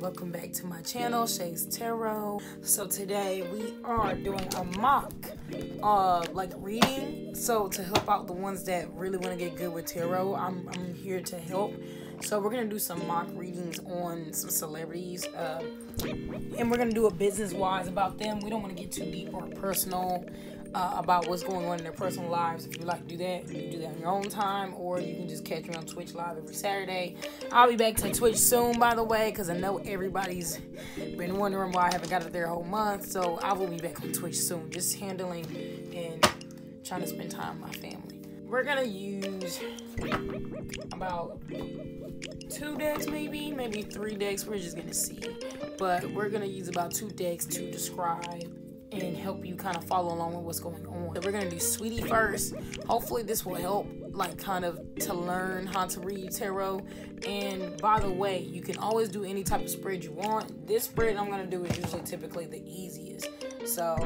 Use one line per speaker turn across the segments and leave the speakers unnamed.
welcome back to my channel Shae's Tarot. So today we are doing a mock uh like reading. So to help out the ones that really want to get good with tarot I'm, I'm here to help. So we're gonna do some mock readings on some celebrities uh, and we're gonna do a business wise about them. We don't want to get too deep or personal uh, about what's going on in their personal lives. If you like to do that, you can do that on your own time, or you can just catch me on Twitch live every Saturday. I'll be back to Twitch soon, by the way, because I know everybody's been wondering why I haven't got it there a whole month. So I will be back on Twitch soon, just handling and trying to spend time with my family. We're gonna use about two decks, maybe, maybe three decks. We're just gonna see, but we're gonna use about two decks to describe and help you kind of follow along with what's going on. So we're gonna do Sweetie first. Hopefully this will help like kind of to learn how to read tarot. And by the way, you can always do any type of spread you want. This spread I'm gonna do is usually typically the easiest. So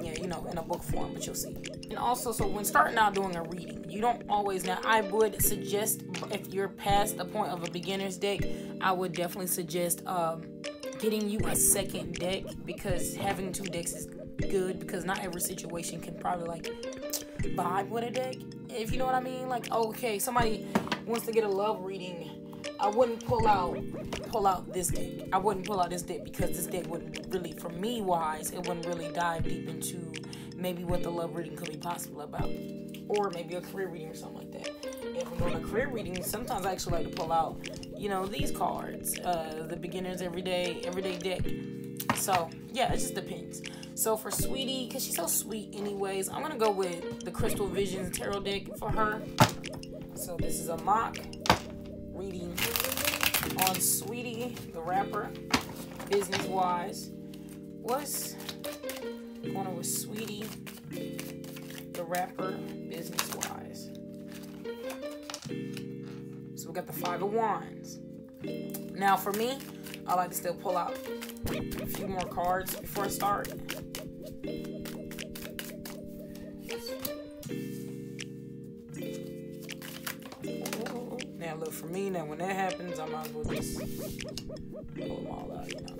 yeah, you know, in a book form, but you'll see. And also, so when starting out doing a reading, you don't always now I would suggest if you're past the point of a beginner's deck, I would definitely suggest um getting you a second deck because having two decks is good because not every situation can probably like vibe with a deck. If you know what I mean. Like, okay, somebody wants to get a love reading. I wouldn't pull out pull out this deck. I wouldn't pull out this deck because this deck wouldn't really, for me wise, it wouldn't really dive deep into maybe what the love reading could be possible about, or maybe a career reading or something like that. If I'm doing a career reading, sometimes I actually like to pull out, you know, these cards, uh, the beginners everyday everyday deck. So yeah, it just depends. So for Sweetie, because she's so sweet anyways, I'm going to go with the Crystal Visions Tarot deck for her. So this is a mock reading on Sweetie, the rapper, business-wise. What's going on with Sweetie, the rapper, business-wise? So we got the Five of Wands. Now for me, I like to still pull out a few more cards before I start. Now look for me, now when that happens, I might as well just pull them all out, you know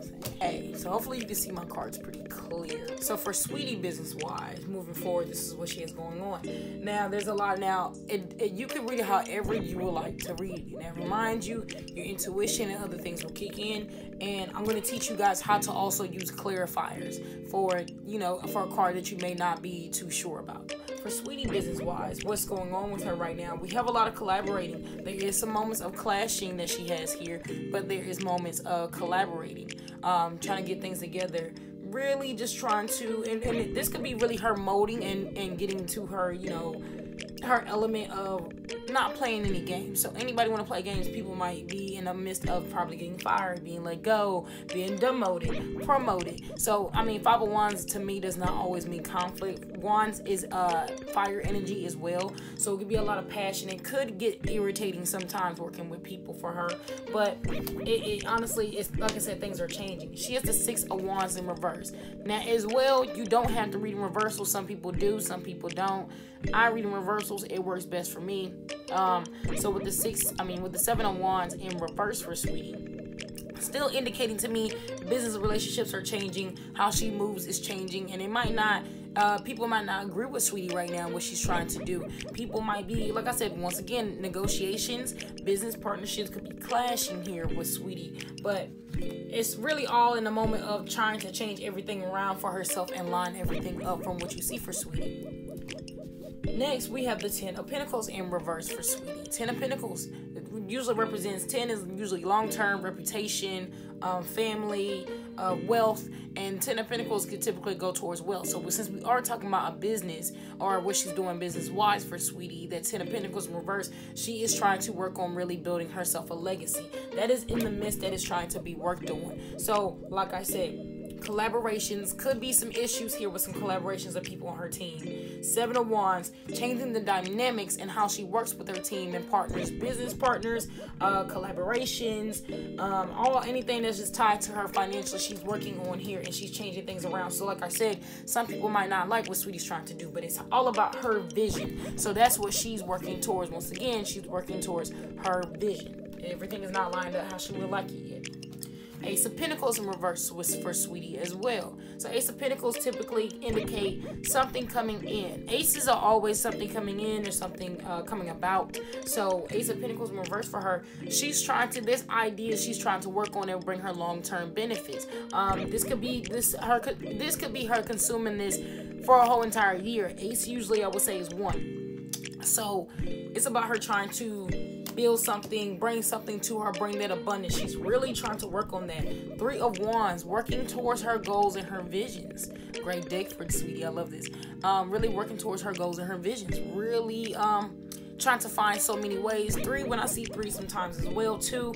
so hopefully you can see my cards pretty clear. So for Sweetie business wise, moving forward, this is what she has going on. Now there's a lot now, it, you can read it however you would like to read it. Now remind you, your intuition and other things will kick in. And I'm going to teach you guys how to also use clarifiers for, you know, for a card that you may not be too sure about for Sweetie business wise, what's going on with her right now. We have a lot of collaborating. There is some moments of clashing that she has here, but there is moments of collaborating, um, trying to get things together. Really just trying to, and, and this could be really her molding and, and getting to her, you know, her element of not playing any games. So anybody want to play games, people might be in the midst of probably getting fired, being let go, being demoted, promoted. So I mean, five of wands to me does not always mean conflict. Wands is uh fire energy as well, so it could be a lot of passion. It could get irritating sometimes working with people for her, but it, it honestly, it's like I said, things are changing. She has the six of wands in reverse. Now as well, you don't have to read in reversal. Some people do, some people don't. I read in It works best for me. Um, so with the six, I mean with the seven of wands in reverse for Sweetie, still indicating to me business relationships are changing. How she moves is changing, and it might not. Uh, people might not agree with Sweetie right now what she's trying to do. People might be, like I said, once again, negotiations, business partnerships could be clashing here with Sweetie, but it's really all in the moment of trying to change everything around for herself and line everything up from what you see for Sweetie. Next, we have the Ten of Pentacles in reverse for Sweetie. Ten of Pentacles usually represents 10 is usually long-term reputation, um, family, uh, wealth, and 10 of Pentacles could typically go towards wealth. So since we are talking about a business or what she's doing business-wise for Sweetie, that 10 of Pentacles in reverse, she is trying to work on really building herself a legacy. That is in the midst that is trying to be worked on. So, like I said, collaborations. Could be some issues here with some collaborations of people on her team. Seven of wands changing the dynamics and how she works with her team and partners business partners uh, collaborations um, all anything that's just tied to her financially she's working on here and she's changing things around. So like i said some people might not like what sweetie's trying to do but it's all about her vision. So that's what she's working towards. Once again she's working towards her vision. Everything is not lined up how she would like it Ace of Pentacles in reverse was for Sweetie as well. So Ace of Pentacles typically indicate something coming in. Aces are always something coming in or something uh, coming about. So Ace of Pentacles in reverse for her. She's trying to this idea she's trying to work on and bring her long term benefits. Um, this could be this her this could be her consuming this for a whole entire year. Ace usually I would say is one. So it's about her trying to build something, bring something to her, bring that abundance. She's really trying to work on that. Three of Wands, working towards her goals and her visions. Great day for sweetie. I love this. Um, really working towards her goals and her visions. Really um, trying to find so many ways. Three, when I see three sometimes as well, too.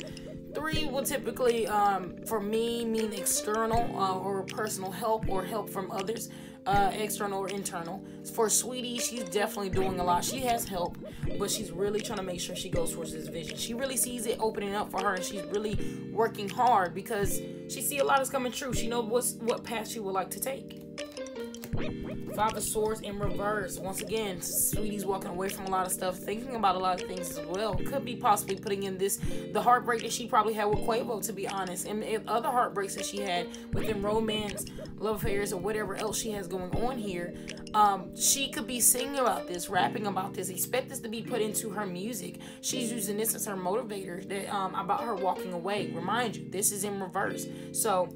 Three will typically, um, for me, mean external uh, or personal help or help from others uh, external or internal. For Sweetie, she's definitely doing a lot. She has help, but she's really trying to make sure she goes towards this vision. She really sees it opening up for her, and she's really working hard because she see a lot is coming true. She knows what's what path she would like to take. Five of Swords in reverse. Once again, Sweetie's walking away from a lot of stuff, thinking about a lot of things as well. Could be possibly putting in this the heartbreak that she probably had with Quavo, to be honest, and other heartbreaks that she had within romance, love affairs, or whatever else she has going on here. Um, she could be singing about this, rapping about this. Expect this to be put into her music. She's using this as her motivator that um, about her walking away. Remind you, this is in reverse. So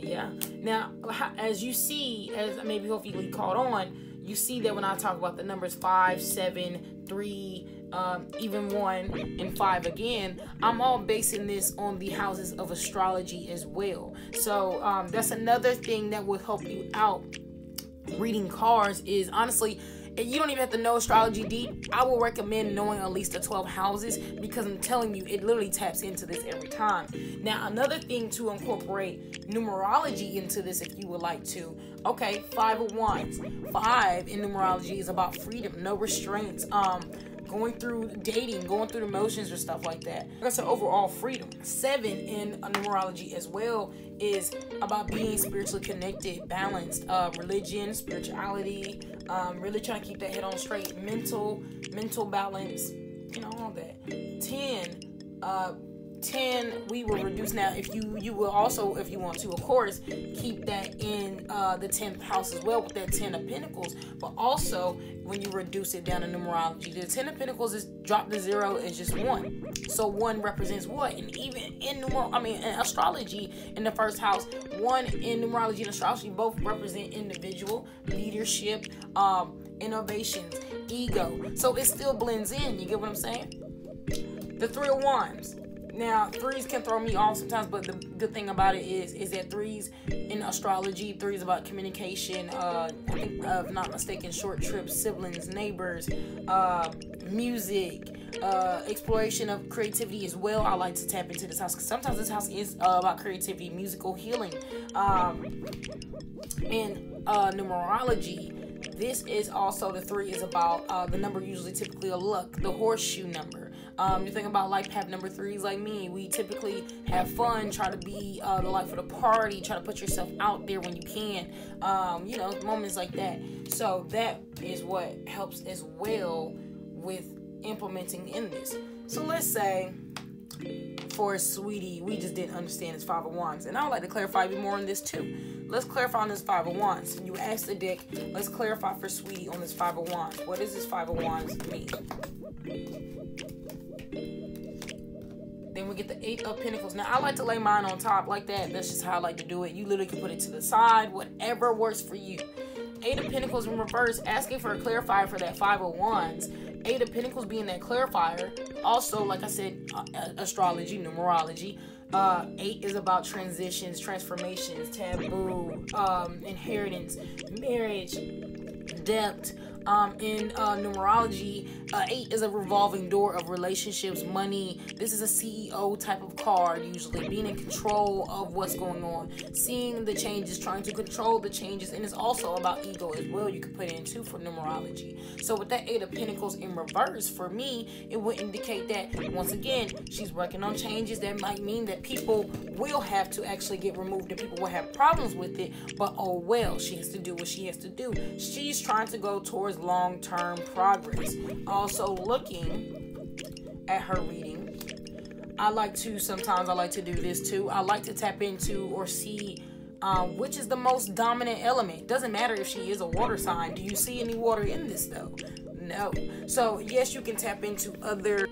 yeah. Now, as you see, as maybe hopefully you caught on, you see that when I talk about the numbers five, seven, three, um, even one and five again, I'm all basing this on the houses of astrology as well. So um, that's another thing that will help you out reading cards is honestly you don't even have to know astrology deep. I will recommend knowing at least the 12 houses because I'm telling you, it literally taps into this every time. Now, another thing to incorporate numerology into this if you would like to. Okay, five of wands. Five in numerology is about freedom, no restraints. Um, going through dating, going through the motions or stuff like that. That's an overall freedom. Seven in numerology as well is about being spiritually connected, balanced, uh, religion, spirituality, um, really trying to keep that head on straight, mental, mental balance, you know, all that. Ten, uh, 10 we will reduce. Now if you you will also if you want to of course keep that in uh, the 10th house as well with that 10 of pentacles. But also when you reduce it down to numerology the 10 of pentacles is drop the zero is just one. So one represents what? And even in numer i mean in astrology in the first house one in numerology and astrology both represent individual leadership um innovations ego. So it still blends in. You get what i'm saying? The three of wands now, threes can throw me off sometimes, but the good thing about it is is that threes in astrology, threes about communication, uh, I think, uh, if not mistaken, short trips, siblings, neighbors, uh, music, uh, exploration of creativity as well. I like to tap into this house because sometimes this house is uh, about creativity, musical healing, um, and uh, numerology. This is also the three is about uh, the number usually typically a luck, the horseshoe number. Um, you think about life path number threes like me. We typically have fun, try to be uh, the life of the party, try to put yourself out there when you can. Um, you know, moments like that. So that is what helps as well with implementing in this. So let's say for Sweetie, we just didn't understand this five of wands. And I would like to clarify even more on this too. Let's clarify on this five of wands. You asked the deck, let's clarify for Sweetie on this five of wands. What does this five of wands mean? Then we get the Eight of Pentacles. Now, I like to lay mine on top like that. That's just how I like to do it. You literally can put it to the side, whatever works for you. Eight of Pentacles in reverse, asking for a clarifier for that Five of Wands. Eight of Pentacles being that clarifier. Also, like I said, uh, astrology, numerology. Uh, eight is about transitions, transformations, taboo, um, inheritance, marriage, depth, um, in uh, numerology, uh, eight is a revolving door of relationships, money. This is a CEO type of card, usually being in control of what's going on, seeing the changes, trying to control the changes, and it's also about ego as well. You can put in too for numerology. So with that eight of pentacles in reverse, for me, it would indicate that once again she's working on changes that might mean that people will have to actually get removed and people will have problems with it. But oh well, she has to do what she has to do. She's trying to go towards long term progress. Also, looking at her reading, I like to sometimes I like to do this too. I like to tap into or see uh, which is the most dominant element. Doesn't matter if she is a water sign. Do you see any water in this though? No. So yes, you can tap into other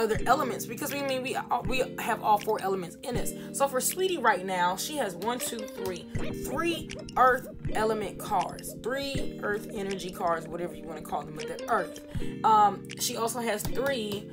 other elements because we mean we we have all four elements in us. So for Sweetie right now, she has one, two, three, three Earth element cards, three Earth energy cards, whatever you want to call them, but they're Earth. Um, she also has three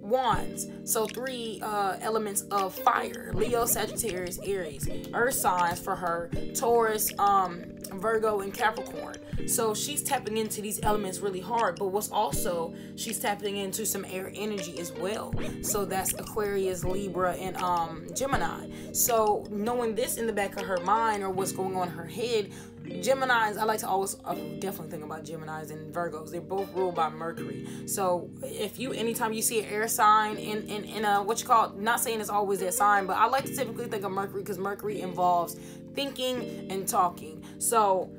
wands. So three uh, elements of fire: Leo, Sagittarius, Aries. Earth signs for her: Taurus, um, Virgo, and Capricorn. So she's tapping into these elements really hard. But what's also she's tapping into some air energy as well. So that's Aquarius, Libra, and um, Gemini. So knowing this in the back of her mind or what's going on in her head Geminis, I like to always definitely think about Geminis and Virgos. They're both ruled by Mercury. So if you anytime you see an air sign in in, in a what you call not saying it's always that sign, but I like to typically think of Mercury because Mercury involves thinking and talking. So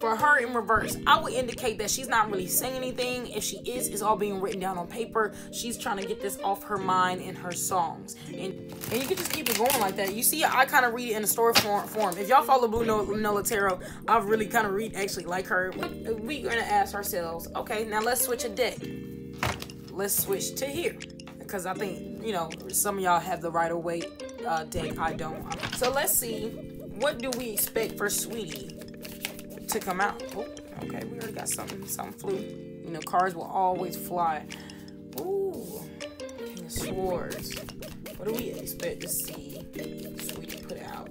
for her in reverse, I would indicate that she's not really saying anything. If she is, it's all being written down on paper. She's trying to get this off her mind in her songs. And and you can just keep it going like that. You see, I kind of read it in a story form. form. If y'all follow Blue Nola Tarot, I really kind of read actually like her. We're going to ask ourselves, okay, now let's switch a deck. Let's switch to here. Because I think, you know, some of y'all have the Rider Waite uh, deck. I don't. So let's see. What do we expect for Sweetie? To come out. Oh, okay, we already got something. Something flew. You know, cars will always fly. Ooh, King of Swords. What do we expect to see Sweetie put out?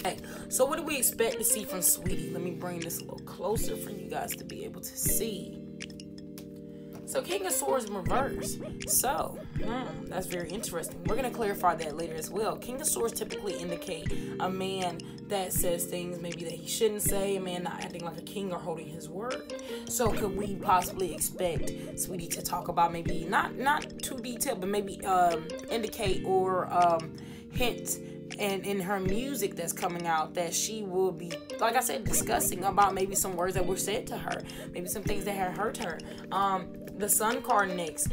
Okay, so what do we expect to see from Sweetie? Let me bring this a little closer for you guys to be able to see. So King of Swords in reverse. So, hmm, that's very interesting. We're going to clarify that later as well. King of Swords typically indicate a man that says things maybe that he shouldn't say, a man not acting like a king or holding his word. So could we possibly expect Sweetie to talk about maybe not not too detailed, but maybe um, indicate or um, hint and in her music that's coming out that she will be like i said discussing about maybe some words that were said to her maybe some things that had hurt her um the sun card next.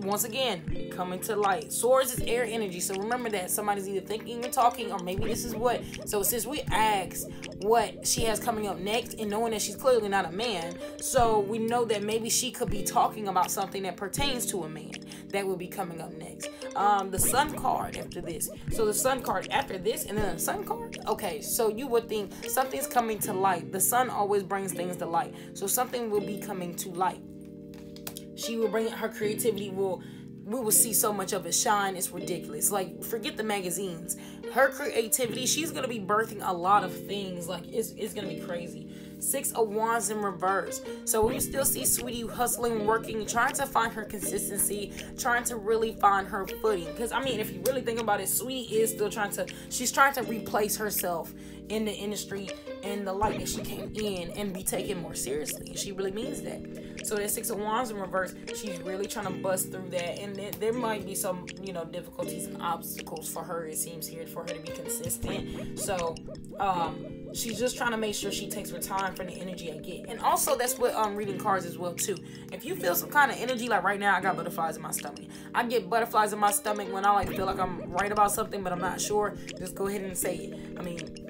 Once again coming to light. Swords is air energy so remember that somebody's either thinking or talking or maybe this is what. So since we asked what she has coming up next and knowing that she's clearly not a man so we know that maybe she could be talking about something that pertains to a man that will be coming up next. Um the sun card after this. So the sun card after this and then the sun card? Okay so you would think something's coming to light. The sun always brings things to light. So something will be coming to light she will bring her creativity will we will see so much of it. Shine it's ridiculous. Like forget the magazines. Her creativity she's gonna be birthing a lot of things. Like it's, it's gonna be crazy. Six of wands in reverse. So we still see sweetie hustling working trying to find her consistency trying to really find her footing. Because i mean if you really think about it sweetie is still trying to she's trying to replace herself in the industry and the light that she came in and be taken more seriously. She really means that. So that six of wands in reverse, she's really trying to bust through that, and there, there might be some, you know, difficulties and obstacles for her. It seems here for her to be consistent. So, um, she's just trying to make sure she takes her time for the energy I get. And also that's what um reading cards as well too. If you feel some kind of energy, like right now I got butterflies in my stomach. I get butterflies in my stomach when I like feel like I'm right about something but I'm not sure. Just go ahead and say it. I mean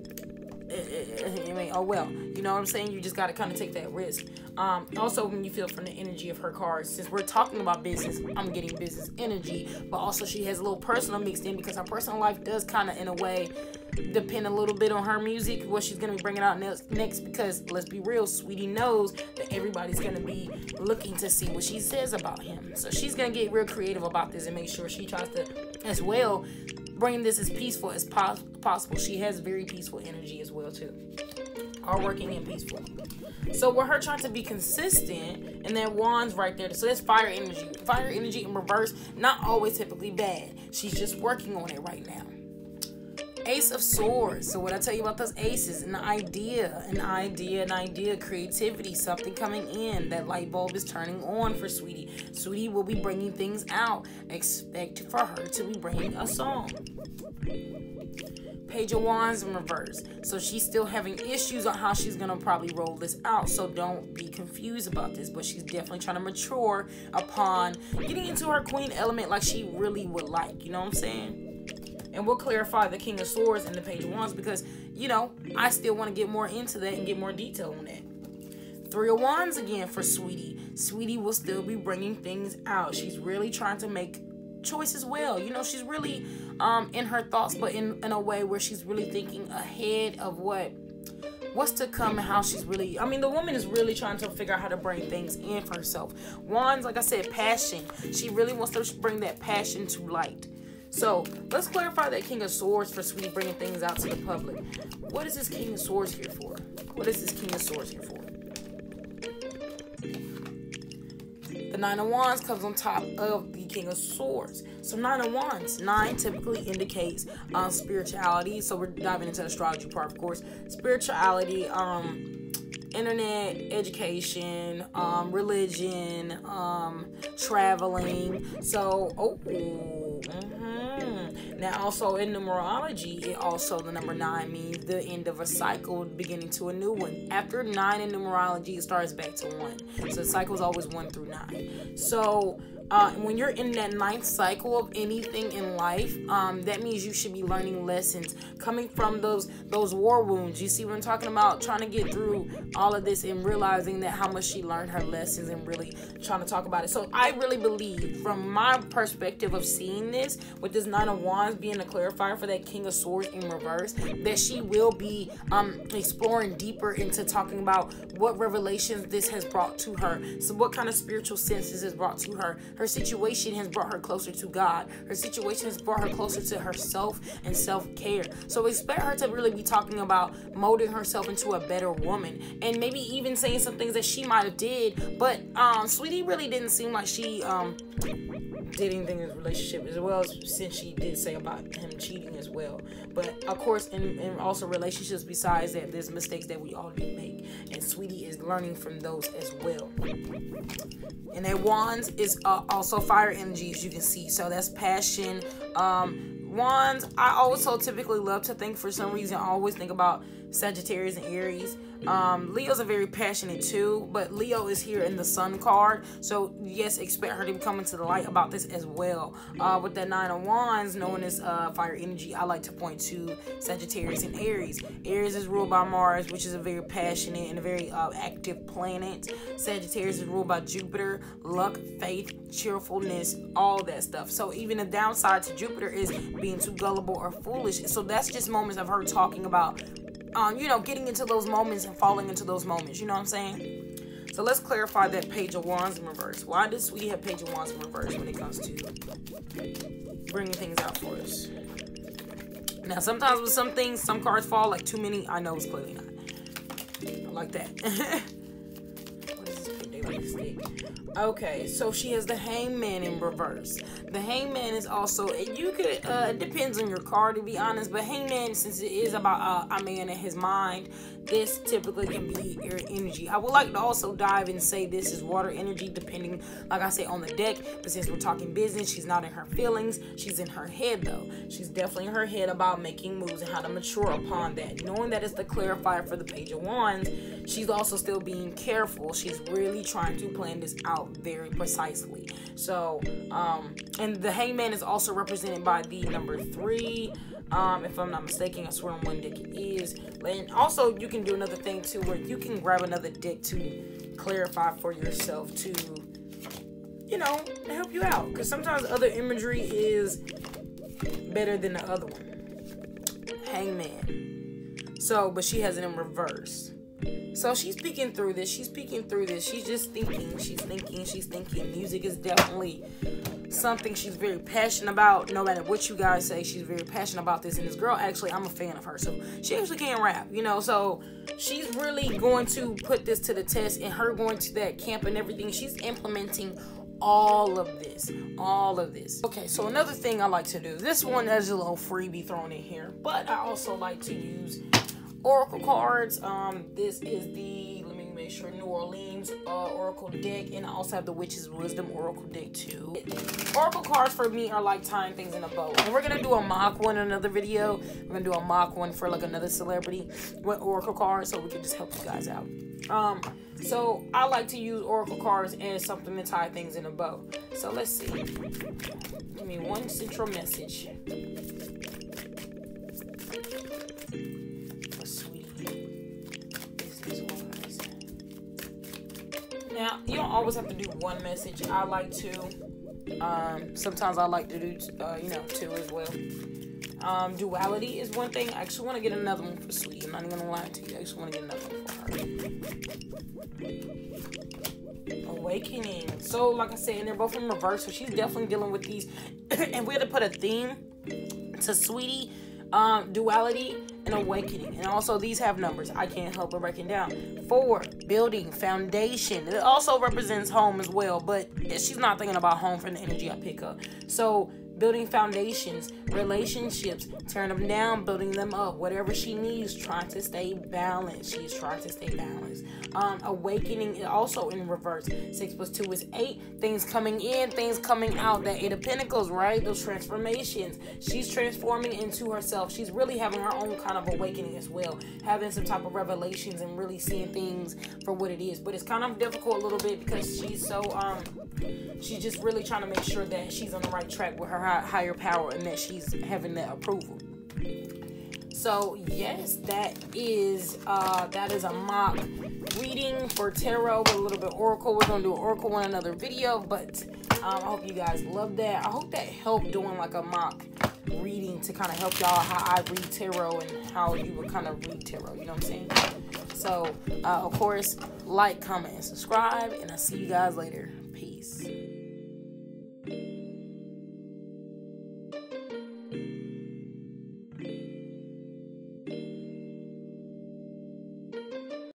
I mean, oh well, you know what I'm saying? You just got to kind of take that risk. Um, also, when you feel from the energy of her cards, since we're talking about business, I'm getting business energy, but also she has a little personal mixed in because her personal life does kind of, in a way, depend a little bit on her music, what she's gonna be bringing out next. Next, because let's be real, Sweetie knows that everybody's gonna be looking to see what she says about him. So she's gonna get real creative about this and make sure she tries to, as well, bring this as peaceful as pos- possible. She has very peaceful energy as well too. Are working and peaceful. So with her trying to be consistent, and then wands right there. So that's fire energy. Fire energy in reverse, not always typically bad. She's just working on it right now. Ace of Swords. So what I tell you about those aces, an idea, an idea, an idea, creativity, something coming in. That light bulb is turning on for Sweetie. Sweetie will be bringing things out. Expect for her to be bringing a song. Page of Wands in reverse. So she's still having issues on how she's gonna probably roll this out. So don't be confused about this. But she's definitely trying to mature upon getting into her queen element like she really would like. You know what I'm saying? And we'll clarify the King of Swords and the Page of Wands because, you know, I still want to get more into that and get more detail on that. Three of Wands again for Sweetie. Sweetie will still be bringing things out. She's really trying to make choices well. You know, she's really um, in her thoughts, but in, in a way where she's really thinking ahead of what what's to come and how she's really I mean the woman is really trying to figure out how to bring things in for herself. Wands, like I said, passion. She really wants to bring that passion to light. So let's clarify that King of Swords for Sweetie bringing things out to the public. What is this King of Swords here for? What is this King of Swords here for? The Nine of Wands comes on top of the King of Swords. So Nine of Wands, nine typically indicates um, spirituality. So we're diving into the astrology part, of course. Spirituality, um, internet, education, um, religion, um, traveling. So, oh. Now also in numerology, it also the number nine means the end of a cycle, beginning to a new one. After nine in numerology, it starts back to one. So the cycle is always one through nine. So uh, when you're in that ninth cycle of anything in life, um, that means you should be learning lessons coming from those those war wounds. You see what I'm talking about? Trying to get through all of this and realizing that how much she learned her lessons and really trying to talk about it. So I really believe, from my perspective of seeing this, with this Nine of Wands being a clarifier for that King of Swords in reverse, that she will be um, exploring deeper into talking about what revelations this has brought to her. So what kind of spiritual senses has brought to her her situation has brought her closer to God. Her situation has brought her closer to herself and self care. So expect her to really be talking about molding herself into a better woman and maybe even saying some things that she might have did. But um, Sweetie really didn't seem like she um, did anything in his relationship as well as since she did say about him cheating as well. But of course, in, in also relationships besides that, there's mistakes that we all do make, and Sweetie is learning from those as well. And that wands is uh, also fire energy, as you can see. So that's passion. Um, wands, I also typically love to think for some reason, I always think about Sagittarius and Aries. Um, Leo's a very passionate too, but Leo is here in the Sun card, so yes, expect her to be coming to the light about this as well. Uh, with that Nine of Wands, known as uh, fire energy, I like to point to Sagittarius and Aries. Aries is ruled by Mars, which is a very passionate and a very uh, active planet. Sagittarius is ruled by Jupiter, luck, faith, cheerfulness, all that stuff. So even the downside to Jupiter is being too gullible or foolish. So that's just moments of her talking about um, you know, getting into those moments and falling into those moments. You know what I'm saying? So let's clarify that Page of Wands in reverse. Why does we have Page of Wands in reverse when it comes to bringing things out for us? Now, sometimes with some things, some cards fall like too many. I know it's clearly not. I like that. Okay, so she has the Hangman in reverse. The Hangman is also and you could uh, it depends on your card to be honest, but Hangman since it is about uh, a man and his mind, this typically can be air energy. I would like to also dive and say this is water energy, depending, like I say, on the deck. But since we're talking business, she's not in her feelings. She's in her head, though. She's definitely in her head about making moves and how to mature upon that. Knowing that it's the clarifier for the Page of Wands, she's also still being careful. She's really trying to plan this out very precisely. So, um, and the Hangman is also represented by the number three. Um, if I'm not mistaken, I swear on one dick is. And also, you can do another thing too, where you can grab another dick to clarify for yourself to, you know, help you out. Because sometimes other imagery is better than the other one. Hangman. So, but she has it in reverse. So she's speaking through this. She's peeking through this. She's just thinking. She's thinking. She's thinking. Music is definitely something she's very passionate about. No matter what you guys say, she's very passionate about this. And this girl, actually, I'm a fan of her. So she actually can rap, you know. So she's really going to put this to the test. And her going to that camp and everything, she's implementing all of this all of this okay so another thing i like to do this one has a little freebie thrown in here but i also like to use oracle cards um this is the let me make sure New Orleans uh, Oracle deck, and I also have the Witch's Wisdom Oracle deck too. Oracle cards for me are like tying things in a bow. And we're gonna do a mock one in another video. We're gonna do a mock one for like another celebrity with Oracle cards, so we can just help you guys out. Um, so I like to use Oracle cards as something to tie things in a bow. So let's see. Give me one central message. You don't always have to do one message. I like to. Um, sometimes I like to do, uh, you know, two as well. Um, duality is one thing. I actually want to get another one for Sweetie. I'm not even gonna lie to you. I actually want to get another one for her. Awakening. So, like I said, and they're both in reverse. So she's definitely dealing with these. and we had to put a theme to Sweetie um, duality and awakening. And also, these have numbers. I can't help but breaking down. Four, building, foundation. It also represents home as well, but she's not thinking about home from the energy I pick up. So, building foundations, relationships, tearing them down, building them up, whatever she needs, trying to stay balanced. She's trying to stay balanced. Um, awakening also in reverse. Six plus two is eight. Things coming in, things coming out. That eight of pentacles, right? Those transformations. She's transforming into herself. She's really having her own kind of awakening as well, having some type of revelations and really seeing things for what it is. But it's kind of difficult a little bit because she's so um, she's just really trying to make sure that she's on the right track with her higher power and that she's having that approval. So yes, that is uh, that is a mock reading for tarot with a little bit oracle. We're gonna do oracle in another video, but um, I hope you guys love that. I hope that helped doing like a mock reading to kind of help y'all how I read tarot and how you would kind of read tarot. You know what I'm saying? So uh, of course, like, comment, and subscribe, and I'll see you guys later. Peace.